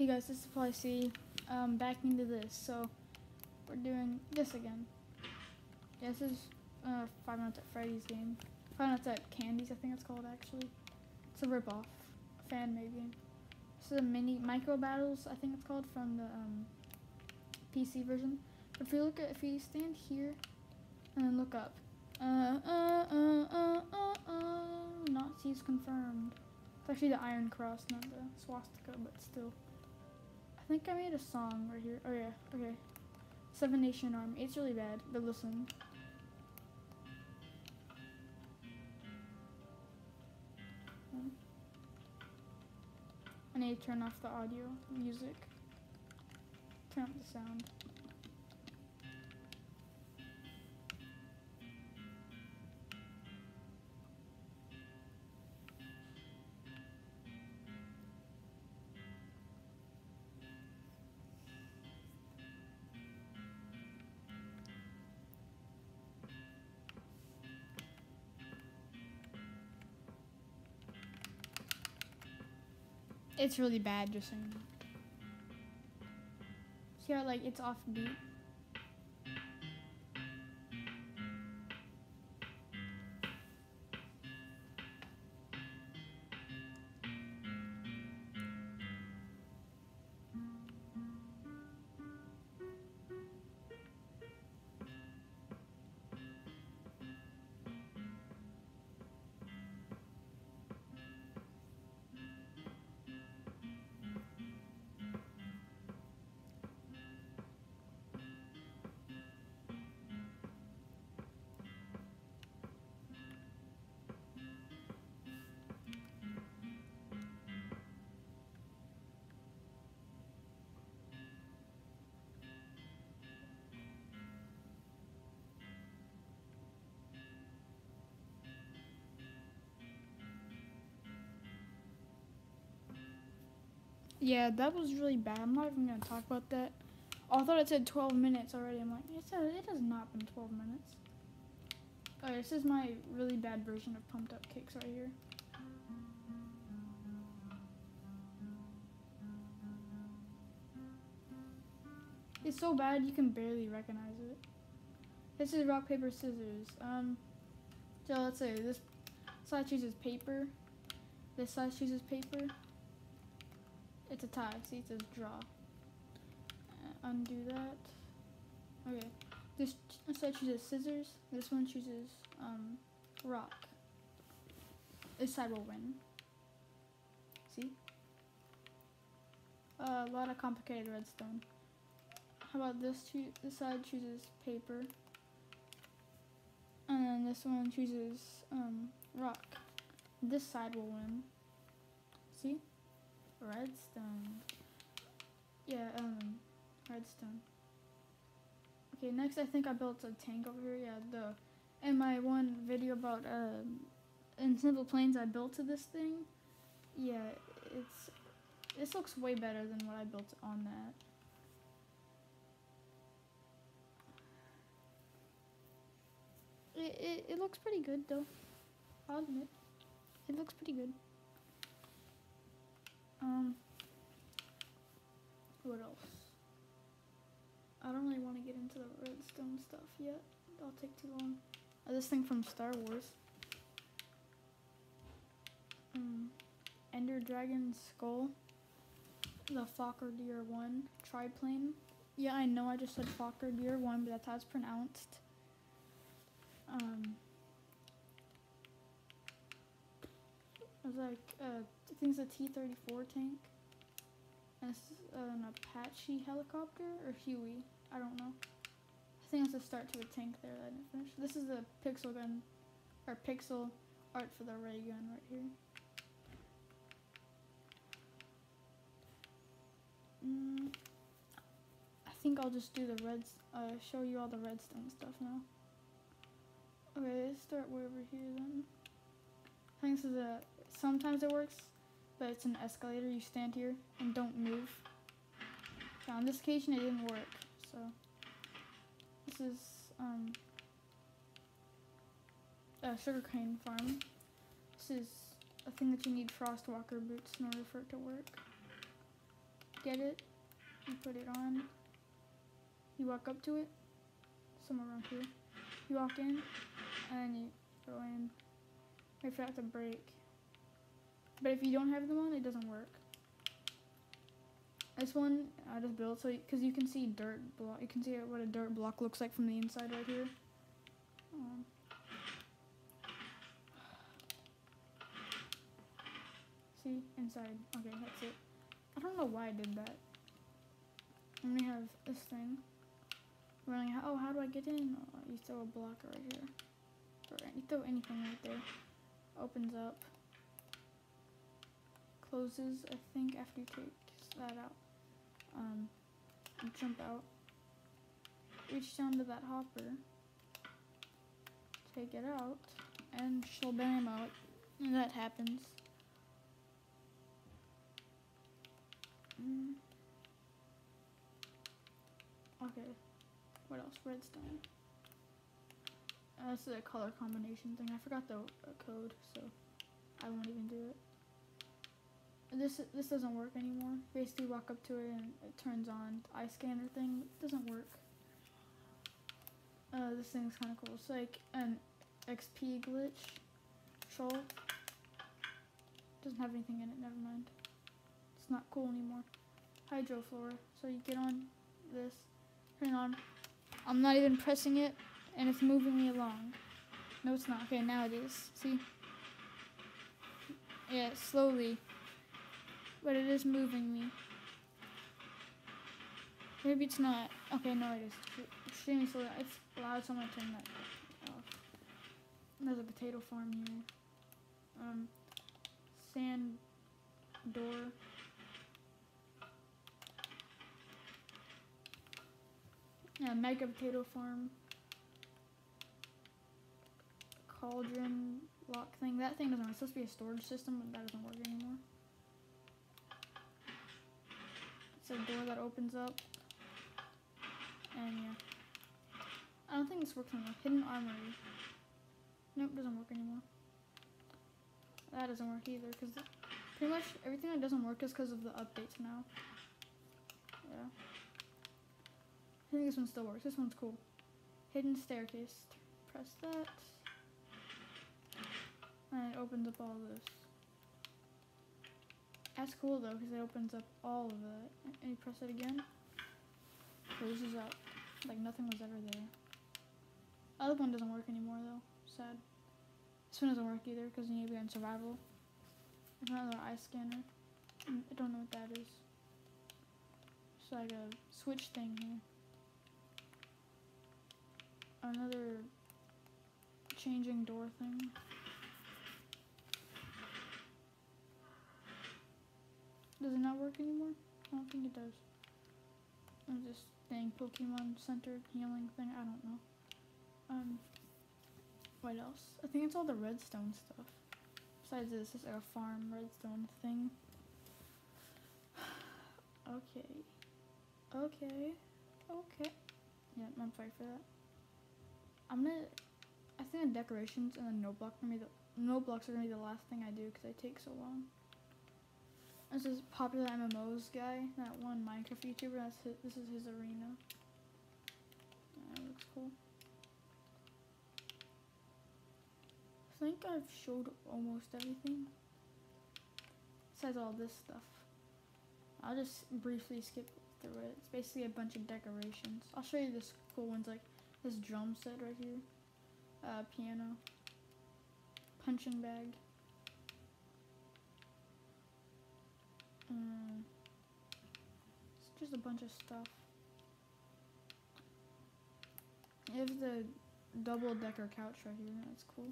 Hey guys, this is see um, back into this. So we're doing this again. Yeah, this is uh, Five Nights at Freddy's game. Five Nights at Candy's, I think it's called actually. It's a ripoff, fan made game. This is a mini micro battles, I think it's called from the um, PC version. But if you look at, if you stand here and then look up, uh, uh, uh, uh, uh, uh, Nazis confirmed. It's actually the Iron Cross, not the swastika, but still. I think I made a song right here. Oh yeah, okay. Seven Nation Army. It's really bad, but listen. I need to turn off the audio, music. Turn up the sound. It's really bad, just saying. See how like it's off Yeah, that was really bad. I'm not even gonna talk about that. Oh, I thought it said 12 minutes already. I'm like, it said it has not been 12 minutes. Oh, this is my really bad version of pumped up kicks right here. It's so bad you can barely recognize it. This is rock paper scissors. Um, so let's say this side chooses paper. This side chooses paper. It's a tie. See, it says draw. Uh, undo that. Okay. This side chooses scissors. This one chooses um, rock. This side will win. See? Uh, a lot of complicated redstone. How about this? Cho- this side chooses paper. And then this one chooses um, rock. This side will win. See? Redstone. Yeah, um, redstone. Okay, next I think I built a tank over here. Yeah, the in my one video about um in Simple Planes I built to this thing. Yeah, it's this looks way better than what I built on that. It, it, it looks pretty good though. I'll admit. It looks pretty good. Um, what else? I don't really want to get into the redstone stuff yet. That'll take too long. Uh, this thing from Star Wars. Um, Ender Dragon Skull. The Fokker Deer 1 triplane. Yeah, I know I just said Fokker Deer 1, but that's how it's pronounced. Um, it was like, uh, I think it's a T-34 tank. And it's an Apache helicopter or Huey. I don't know. I think it's a start to a tank there that I didn't finish. This is the pixel gun, or pixel art for the ray gun right here. Mm, I think I'll just do the reds, uh, show you all the redstone stuff now. Okay, let's start way over here then. I think this is a, sometimes it works, but it's an escalator. You stand here and don't move. So on this occasion it didn't work, so this is um, a sugarcane farm. This is a thing that you need frostwalker boots in order for it to work. get it, you put it on, you walk up to it, somewhere around here. You walk in, and you go in. Wait for that to break. But if you don't have them on, it doesn't work. This one I just built so because you can see dirt block. You can see what a dirt block looks like from the inside right here. Um, see inside. Okay, that's it. I don't know why I did that. And we have this thing. Running. Oh, how do I get in? Oh, you throw a block right here. Or you throw anything right there. Opens up. Closes. I think after you take that out. Um, jump out. Reach down to that hopper. Take it out. And she'll bam out. And that happens. Mm. Okay. What else? Redstone. Uh, is a color combination thing. I forgot the uh, code, so I won't even do it. This this doesn't work anymore. Basically, walk up to it and it turns on. The eye scanner thing it doesn't work. Uh, this thing's kind of cool. It's like an XP glitch. Troll. Doesn't have anything in it. Never mind. It's not cool anymore. Hydro floor. So you get on this. Turn on. I'm not even pressing it, and it's moving me along. No, it's not. Okay, now it is. See? Yeah, slowly. But it is moving me. Maybe it's not. Okay, no, it is. Extremely slow. It's loud, so I'm gonna turn that off. There's a potato farm here. Um, sand door. Yeah, mega potato farm. Cauldron lock thing. That thing doesn't. It's supposed to be a storage system, but that doesn't work anymore. A door that opens up. And yeah. I don't think this works anymore. Hidden armory. Nope, doesn't work anymore. That doesn't work either, because pretty much everything that doesn't work is because of the updates now. Yeah. I think this one still works. This one's cool. Hidden staircase. Press that. And it opens up all this. That's cool though, because it opens up all of it. And you press it again. Closes up. Like nothing was ever there. Other one doesn't work anymore though. Sad. This one doesn't work either because you need to be on survival. There's another eye scanner. Mm, I don't know what that is. It's like a switch thing here. Another changing door thing. Does it not work anymore? I don't think it does. I'm just thing, Pokemon centered healing thing, I don't know. Um, what else? I think it's all the redstone stuff. Besides this, it's like a farm redstone thing. okay. Okay. Okay. Yeah, I'm sorry for that. I'm gonna. I think the decorations and the note block gonna be the note blocks are gonna be the last thing I do because they take so long. This is popular MMOs guy, that one Minecraft YouTuber. That's his, this is his arena. That looks cool. I think I've showed almost everything. Besides all this stuff. I'll just briefly skip through it. It's basically a bunch of decorations. I'll show you this cool ones like this drum set right here. Uh, piano. Punching bag. Mm. It's just a bunch of stuff. Have the double decker couch right here. That's cool.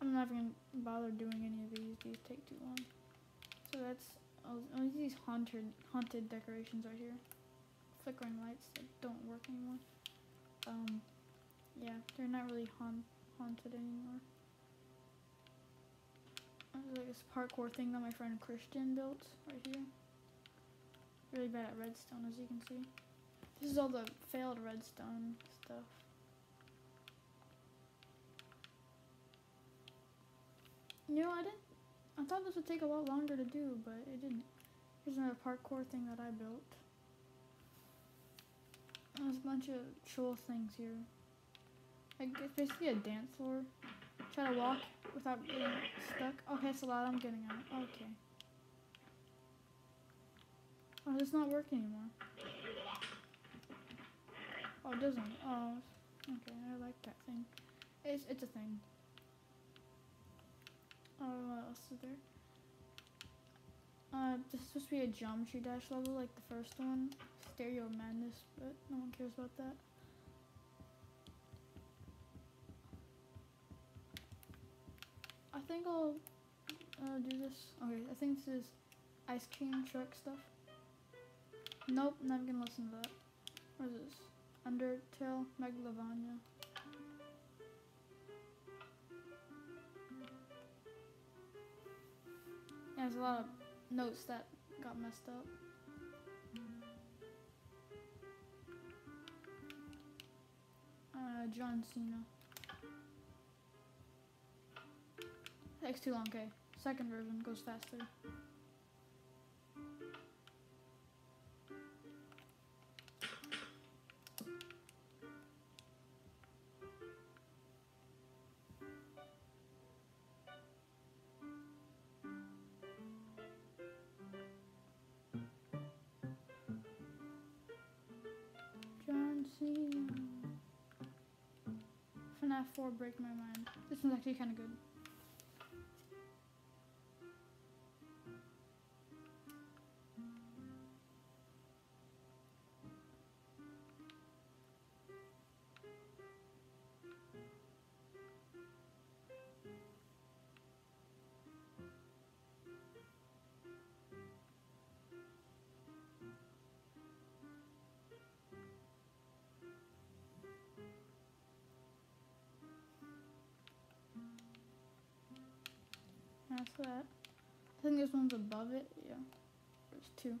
I'm not even bother doing any of these. These take too long. So that's all, all these haunted haunted decorations right here. Flickering lights that don't work anymore. Um, yeah, they're not really haunt haunted anymore. There's like this parkour thing that my friend Christian built right here. Really bad at redstone, as you can see. This is all the failed redstone stuff. You know, I didn't. I thought this would take a lot longer to do, but it didn't. Here's another parkour thing that I built. There's a bunch of troll things here. Like, it's basically a dance floor. Try to walk without getting stuck. Okay, it's a lot. I'm getting out. Okay. Oh, it's not working anymore. Oh, it doesn't. Oh, okay. I like that thing. It's it's a thing. Oh, what else is there? Uh, this is supposed to be a geometry dash level like the first one. Stereo Madness, but no one cares about that. I think I'll uh, do this. Okay, I think this is ice cream truck stuff. Nope, not gonna listen to that. What is this? Undertale Megalovania. Yeah, there's a lot of notes that got messed up. Uh, John Cena. Takes too long, okay. Second version goes faster. John Cena. FNAF 4 break my mind. This one's actually kind of good. That's that. I think this one's above it. Yeah. There's two.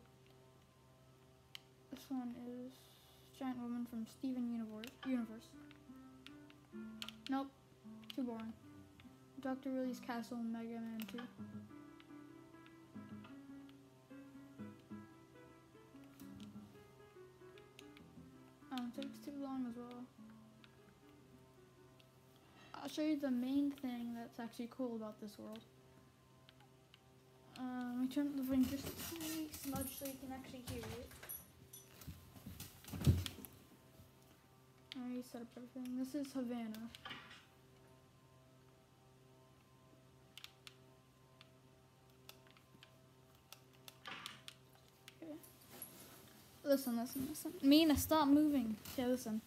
This one is Giant Woman from Steven Universe. Universe. Nope. Too boring. Dr. Willy's Castle and Mega Man 2. Oh, it takes too long as well. I'll show you the main thing that's actually cool about this world. Um, let me turn the volume just a tiny smudge so you can actually hear it. I set up everything. This is Havana. Okay. Listen, listen, listen. Mina, stop moving. Okay, listen.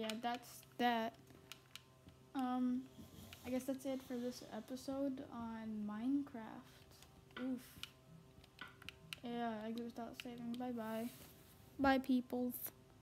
Yeah, that's that. Um, I guess that's it for this episode on Minecraft. Oof. Yeah, I go without saving. Bye bye. Bye, peoples.